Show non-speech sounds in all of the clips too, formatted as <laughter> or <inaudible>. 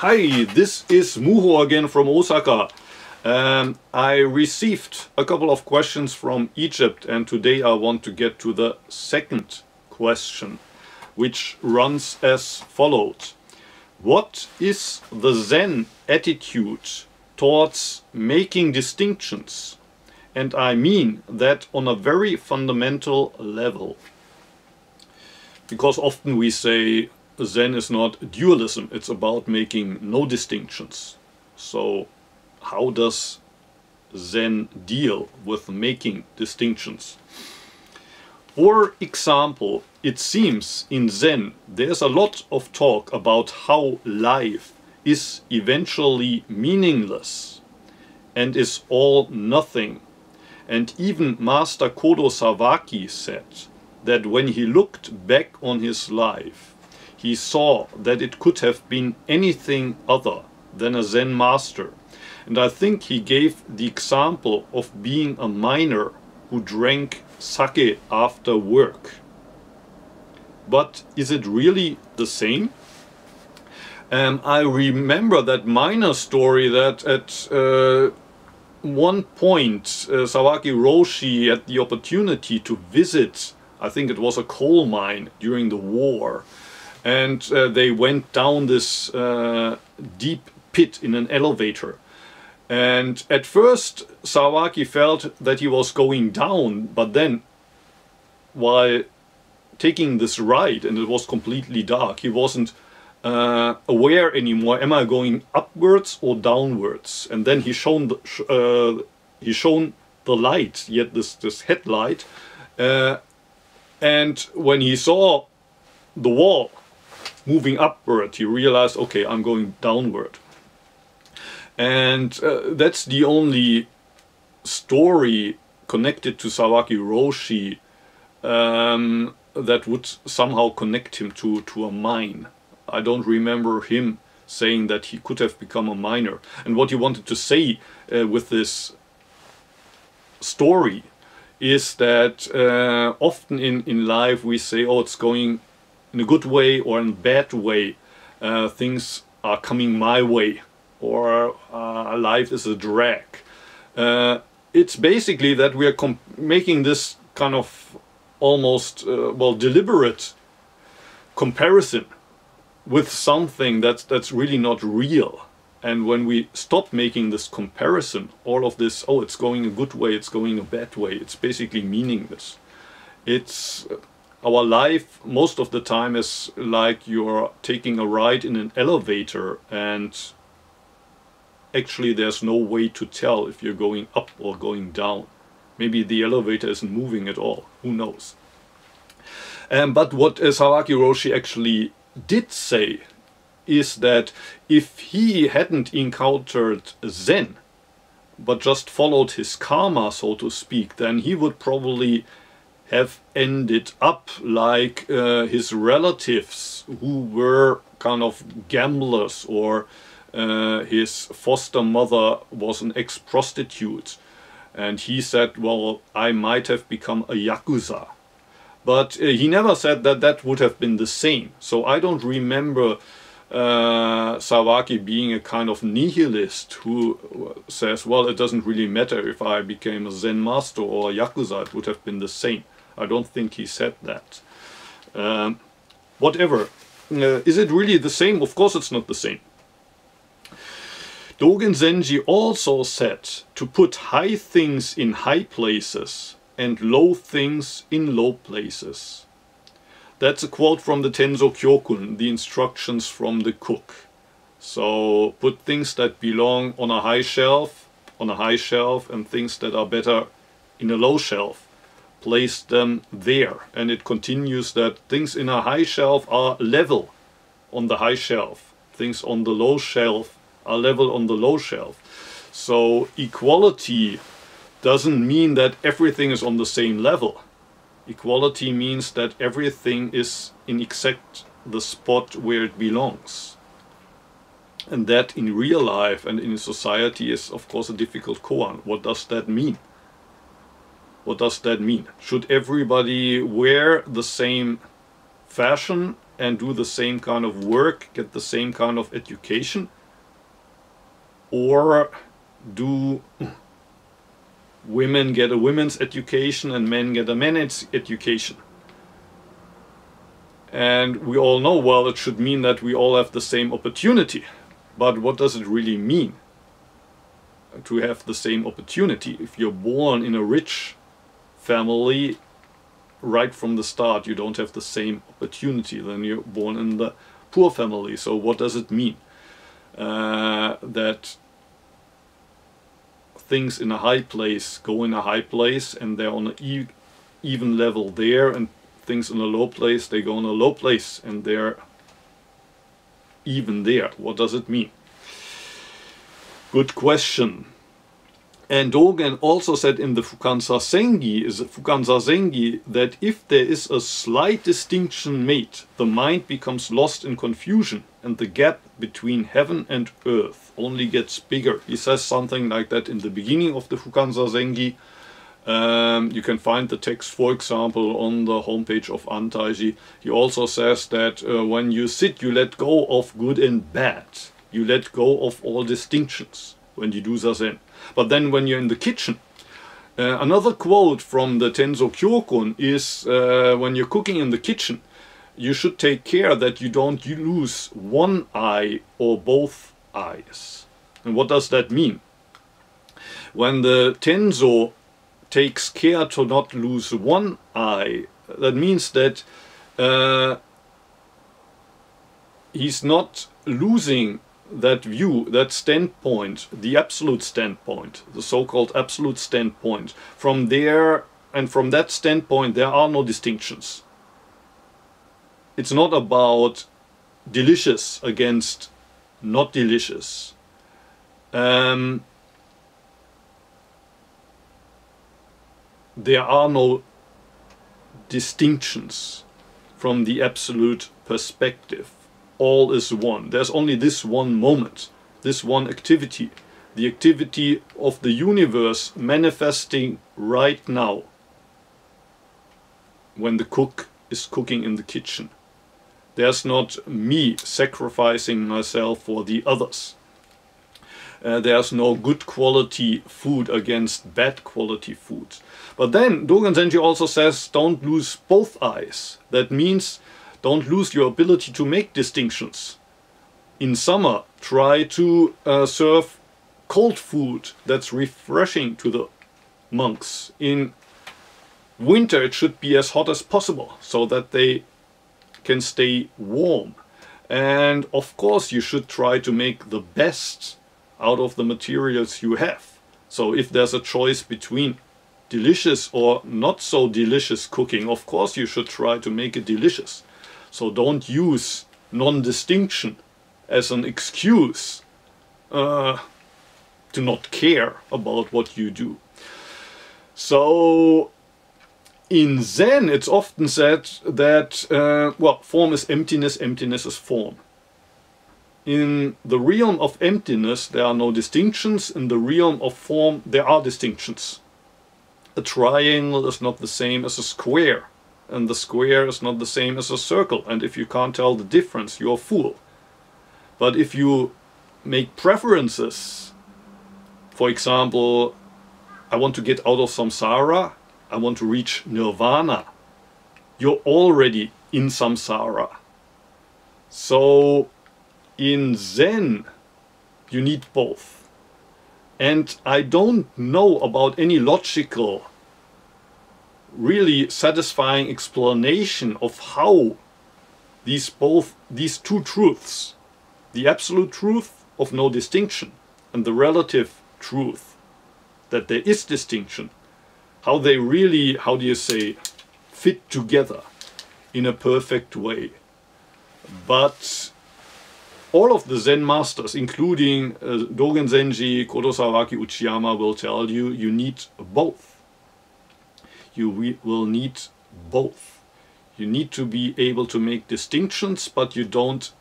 Hi, this is Muho again from Osaka. Um, I received a couple of questions from Egypt and today I want to get to the second question which runs as follows. What is the Zen attitude towards making distinctions? And I mean that on a very fundamental level. Because often we say Zen is not dualism, it's about making no distinctions. So how does Zen deal with making distinctions? For example, it seems in Zen there's a lot of talk about how life is eventually meaningless and is all nothing. And even Master Kodo Sawaki said that when he looked back on his life, he saw that it could have been anything other than a Zen master. And I think he gave the example of being a miner who drank sake after work. But is it really the same? Um, I remember that miner story that at uh, one point uh, Sawaki Roshi had the opportunity to visit, I think it was a coal mine during the war and uh, they went down this uh, deep pit in an elevator. And at first Sawaki felt that he was going down, but then while taking this ride and it was completely dark, he wasn't uh, aware anymore. Am I going upwards or downwards? And then he shone the, uh, he shone the light, yet this this headlight, uh, and when he saw the wall moving upward, he realized, okay, I'm going downward. And uh, that's the only story connected to Sawaki Roshi um, that would somehow connect him to, to a mine. I don't remember him saying that he could have become a miner. And what he wanted to say uh, with this story is that uh, often in, in life we say, oh, it's going in a good way or in a bad way uh, things are coming my way or uh, life is a drag. Uh, it's basically that we are making this kind of almost uh, well deliberate comparison with something that's that's really not real and when we stop making this comparison all of this oh it's going a good way it's going a bad way it's basically meaningless it's our life most of the time is like you're taking a ride in an elevator and actually there's no way to tell if you're going up or going down. Maybe the elevator isn't moving at all, who knows. Um, but what Sawaki Roshi actually did say is that if he hadn't encountered Zen, but just followed his karma, so to speak, then he would probably have ended up like uh, his relatives who were kind of gamblers or uh, his foster mother was an ex-prostitute. And he said well I might have become a yakuza. But uh, he never said that that would have been the same. So I don't remember uh, Sawaki being a kind of nihilist who says well it doesn't really matter if I became a Zen master or a yakuza it would have been the same I don't think he said that. Um, whatever. Uh, is it really the same? Of course it's not the same. Dogen Zenji also said to put high things in high places and low things in low places. That's a quote from the Tenzo Kyokun, the instructions from the cook. So put things that belong on a high shelf, on a high shelf, and things that are better in a low shelf place them there. And it continues that things in a high shelf are level on the high shelf. Things on the low shelf are level on the low shelf. So equality doesn't mean that everything is on the same level. Equality means that everything is in exact the spot where it belongs. And that in real life and in society is of course a difficult koan. What does that mean? What does that mean? Should everybody wear the same fashion and do the same kind of work, get the same kind of education? Or do women get a women's education and men get a men's education? And we all know, well, it should mean that we all have the same opportunity. But what does it really mean to have the same opportunity? If you're born in a rich family, right from the start, you don't have the same opportunity than you're born in the poor family. So what does it mean? Uh, that things in a high place go in a high place and they're on an e even level there and things in a low place, they go in a low place and they're even there. What does it mean? Good question. And Dogen also said in the Fukan Zazengi, is Fukan Zazengi, that if there is a slight distinction made, the mind becomes lost in confusion and the gap between heaven and earth only gets bigger. He says something like that in the beginning of the Fukan Zazengi. Um, you can find the text, for example, on the homepage of Antaiji. He also says that uh, when you sit, you let go of good and bad. You let go of all distinctions when you do Zazen. But then when you're in the kitchen, uh, another quote from the Tenzo Kyokun is uh, when you're cooking in the kitchen, you should take care that you don't lose one eye or both eyes. And what does that mean? When the Tenzo takes care to not lose one eye, that means that uh, he's not losing that view, that standpoint, the absolute standpoint, the so-called absolute standpoint. From there and from that standpoint there are no distinctions. It's not about delicious against not delicious. Um, there are no distinctions from the absolute perspective. All is one. There's only this one moment, this one activity, the activity of the universe manifesting right now when the cook is cooking in the kitchen. There's not me sacrificing myself for the others. Uh, there's no good quality food against bad quality foods. But then Dogen Zenji also says don't lose both eyes. That means don't lose your ability to make distinctions. In summer, try to uh, serve cold food that's refreshing to the monks. In winter, it should be as hot as possible so that they can stay warm. And of course, you should try to make the best out of the materials you have. So if there's a choice between delicious or not so delicious cooking, of course you should try to make it delicious. So don't use non-distinction as an excuse uh, to not care about what you do. So in Zen it's often said that, uh, well, form is emptiness, emptiness is form. In the realm of emptiness there are no distinctions, in the realm of form there are distinctions a triangle is not the same as a square and the square is not the same as a circle and if you can't tell the difference you're a fool. But if you make preferences for example I want to get out of samsara I want to reach nirvana you're already in samsara. So in zen you need both. And I don't know about any logical, really satisfying explanation of how these both these two truths, the absolute truth of no distinction and the relative truth that there is distinction, how they really, how do you say, fit together in a perfect way. But all of the Zen masters, including uh, Dogen Zenji, Kodo Sawaki Uchiyama, will tell you you need both. You will need both. You need to be able to make distinctions, but you don't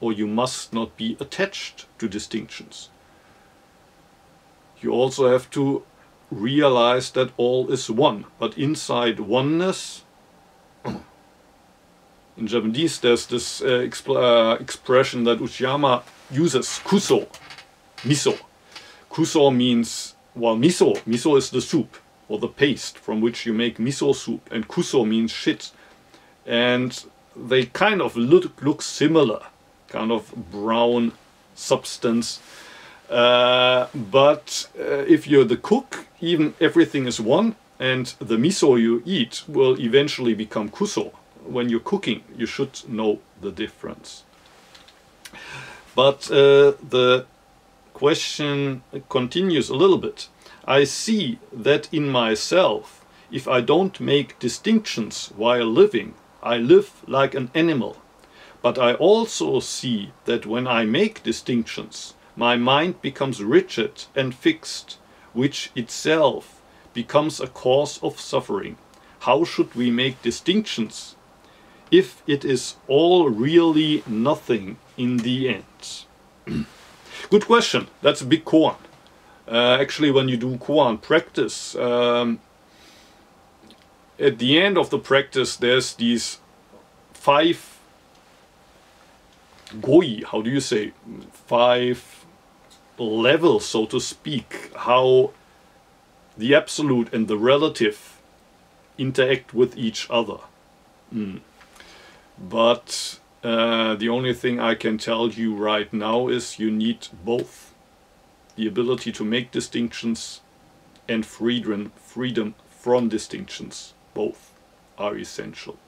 or you must not be attached to distinctions. You also have to realize that all is one, but inside oneness In Japanese, there's this uh, exp uh, expression that Uchiyama uses, kuso, miso. Kuso means, well, miso, miso is the soup or the paste from which you make miso soup, and kuso means shit. And they kind of look, look similar, kind of brown substance. Uh, but uh, if you're the cook, even everything is one, and the miso you eat will eventually become kuso when you're cooking, you should know the difference. But uh, the question continues a little bit. I see that in myself, if I don't make distinctions while living, I live like an animal. But I also see that when I make distinctions, my mind becomes rigid and fixed, which itself becomes a cause of suffering. How should we make distinctions if it is all really nothing in the end? <clears throat> Good question. That's a big koan. Uh, actually, when you do koan practice, um, at the end of the practice, there's these five goi, how do you say, five levels, so to speak, how the absolute and the relative interact with each other. Mm. But uh, the only thing I can tell you right now is you need both. The ability to make distinctions and freedom, freedom from distinctions. Both are essential.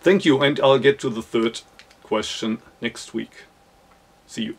Thank you and I'll get to the third question next week. See you.